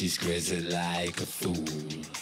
She's crazy like a fool.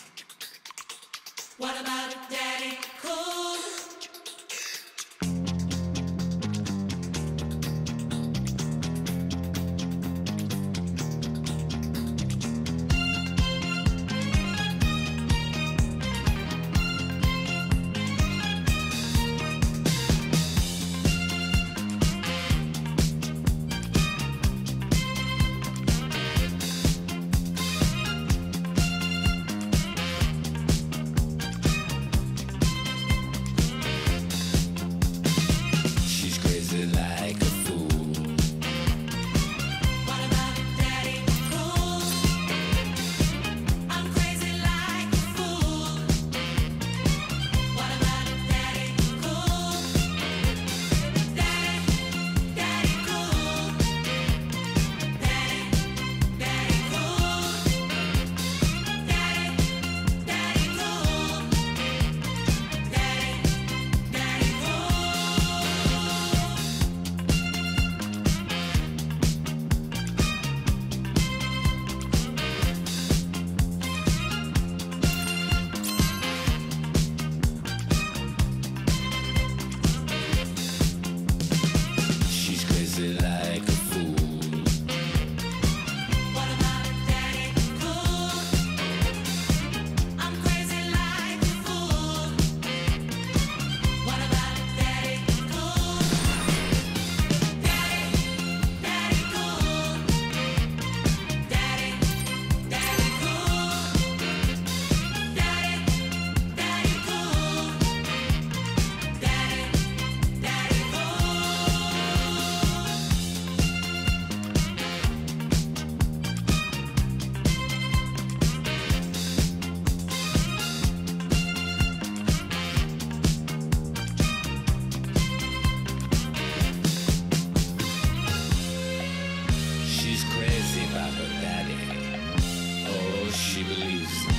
She's crazy about her daddy. Oh, she believes